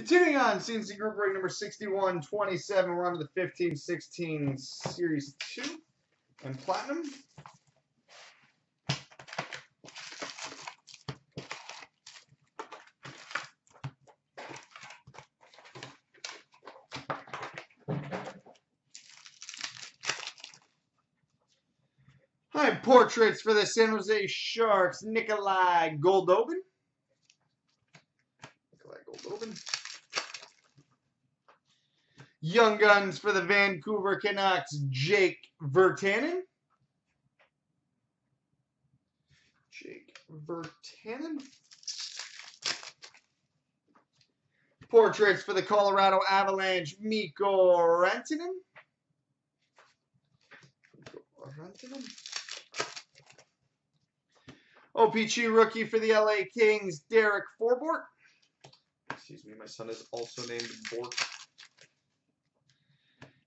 Continuing on, CNC Group break number 6127. We're on to the 1516 Series 2 and Platinum. Hi, portraits for the San Jose Sharks, Nikolai Goldobin. Nikolai Goldobin. Young Guns for the Vancouver Canucks, Jake Virtanen. Jake Virtanen. Portraits for the Colorado Avalanche, Mikko Rantanen. Rantanen. OPC rookie for the LA Kings, Derek Forbort. Excuse me, my son is also named Bort.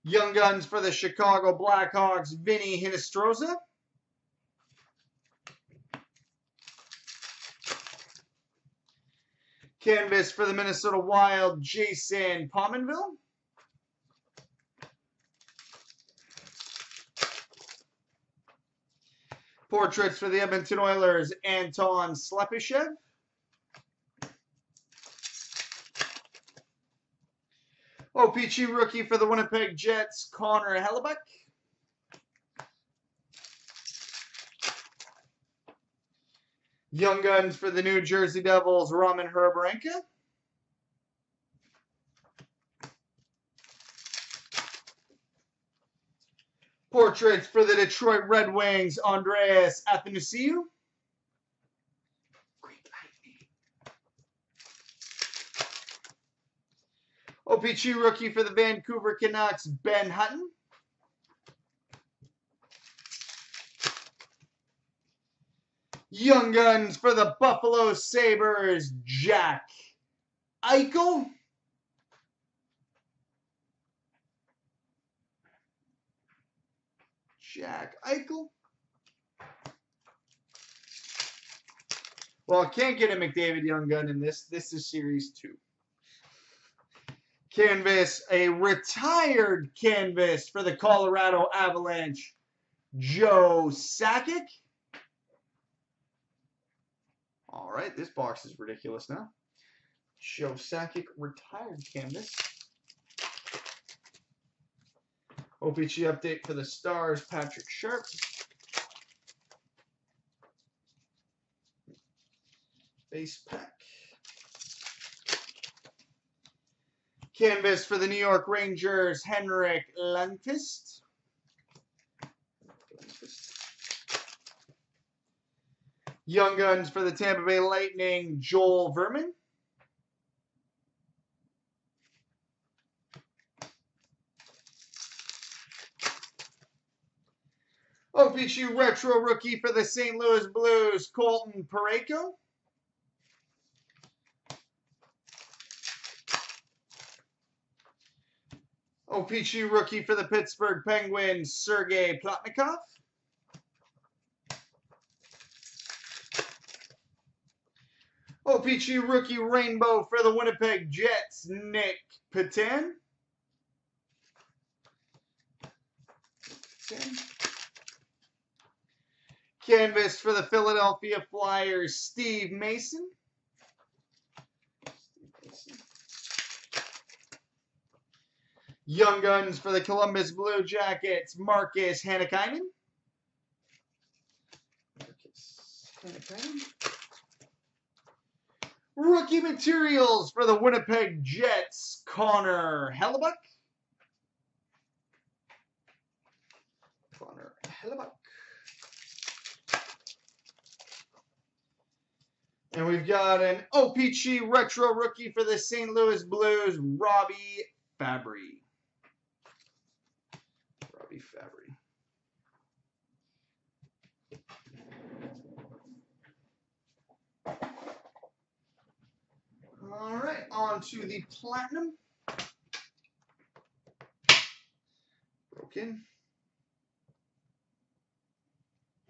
Young Guns for the Chicago Blackhawks, Vinny Hinostroza. Canvas for the Minnesota Wild, Jason Pominville. Portraits for the Edmonton Oilers, Anton Slepyshev. Oh, OPC rookie for the Winnipeg Jets, Connor Hellebuyck. Young Guns for the New Jersey Devils, Roman Hrabanka. Portraits for the Detroit Red Wings, Andreas Athanasiou. OPC rookie for the Vancouver Canucks, Ben Hutton. Young Guns for the Buffalo Sabres, Jack Eichel. Jack Eichel. Well, I can't get a McDavid Young Gun in this. This is Series 2 canvas, a retired canvas for the Colorado Avalanche, Joe Sakic. All right, this box is ridiculous now. Joe Sakic, retired canvas. OPC update for the Stars, Patrick Sharp. Base pack. Canvas for the New York Rangers, Henrik Lundqvist. Young Guns for the Tampa Bay Lightning, Joel Vermin. OPC Retro Rookie for the St. Louis Blues, Colton Parayko. OPC rookie for the Pittsburgh Penguins, Sergei Plotnikov. OPC rookie rainbow for the Winnipeg Jets, Nick Petan. Canvas for the Philadelphia Flyers, Steve Mason. Young Guns for the Columbus Blue Jackets, Markus Hannikainen. Markus Hannikainen. Rookie materials for the Winnipeg Jets, Connor Hellebuyck. Connor Hellebuyck. And we've got an OPC Retro Rookie for the St. Louis Blues, Robby Fabbri. Robby Fabbri. All right, on to the platinum. Broken.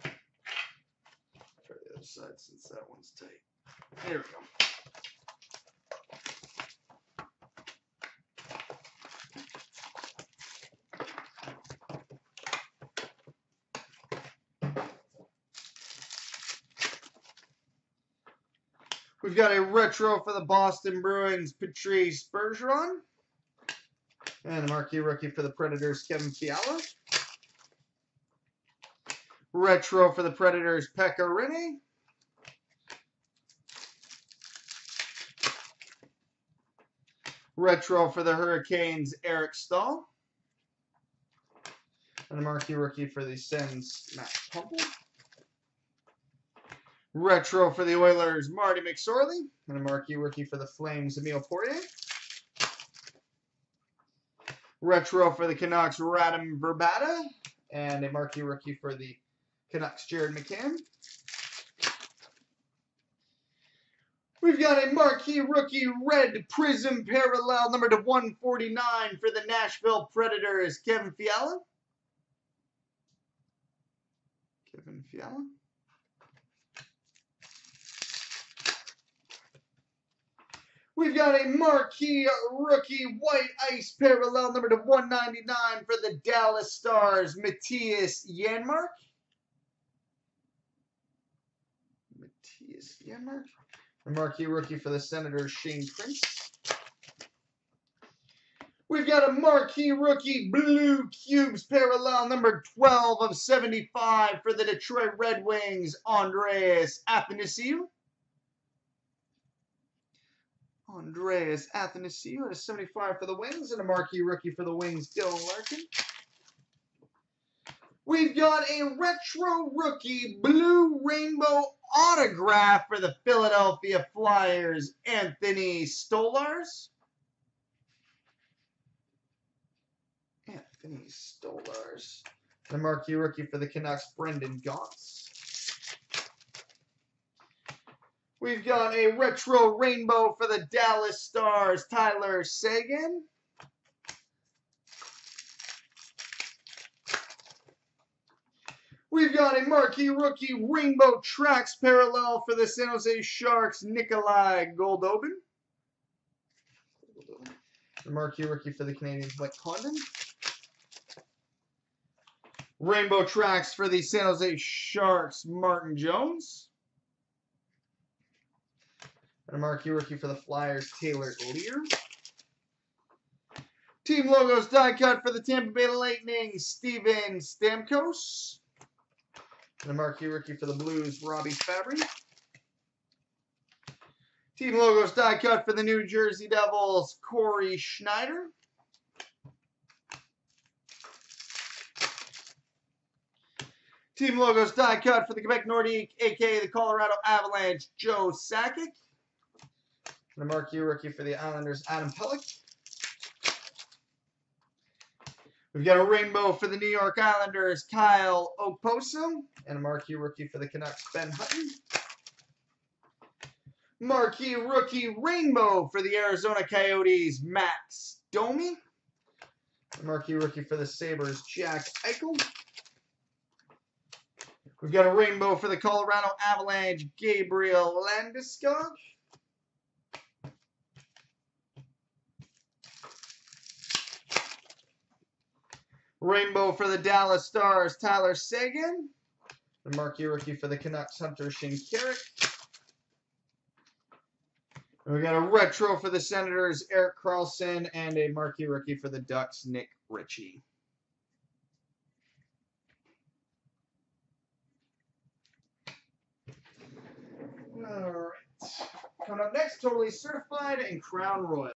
Try the other side since that one's tight. There we go. We've got a retro for the Boston Bruins, Patrice Bergeron. And a marquee rookie for the Predators, Kevin Fiala. Retro for the Predators, Pekka Rinne. Retro for the Hurricanes, Eric Staal. And a marquee rookie for the Sens, Matt Puempel. Retro for the Oilers, Marty McSorley. And a marquee rookie for the Flames, Emile Poirier. Retro for the Canucks, Radim Vrbata. And a marquee rookie for the Canucks, Jared McCann. We've got a marquee rookie red prism parallel number to 149 for the Nashville Predators, Kevin Fiala. Kevin Fiala. We've got a marquee rookie white ice parallel number to 199 for the Dallas Stars, Mattias Janmark. Mattias Janmark. A marquee rookie for the Senators, Shane Prince. We've got a marquee rookie blue cubes parallel number 12 of 75 for the Detroit Red Wings, Andreas Athanasiou. Andreas Athanasiou at a 75 for the Wings and a marquee rookie for the Wings, Dylan Larkin. We've got a retro rookie blue rainbow autograph for the Philadelphia Flyers, Anthony Stolarz. Anthony Stolarz. The marquee rookie for the Canucks, Brendan Gaunce. We've got a retro rainbow for the Dallas Stars, Tyler Seguin. We've got a marquee rookie rainbow tracks parallel for the San Jose Sharks, Nikolai Goldobin. The marquee rookie for the Canadiens, Mike Condon. Rainbow tracks for the San Jose Sharks, Martin Jones. And a marquee rookie for the Flyers, Taylor Leier. Team logos die cut for the Tampa Bay Lightning, Steven Stamkos. And a marquee rookie for the Blues, Robby Fabbri. Team logos die cut for the New Jersey Devils, Cory Schneider. Team logos die cut for the Quebec Nordique, aka the Colorado Avalanche, Joe Sakic. A marquee rookie for the Islanders, Adam Pelech. We've got a rainbow for the New York Islanders, Kyle Okposo. And a marquee rookie for the Canucks, Ben Hutton. Marquee rookie rainbow for the Arizona Coyotes, Max Domi. Marquee rookie for the Sabres, Jack Eichel. We've got a rainbow for the Colorado Avalanche, Gabriel Landeskog. Rainbow for the Dallas Stars, Tyler Seguin. The marquee rookie for the Canucks, Hunter Shinkaruk. We got a retro for the Senators, Erik Karlsson, and a marquee rookie for the Ducks, Nick Ritchie. All right. Coming up next, Totally Certified and Crown Royal.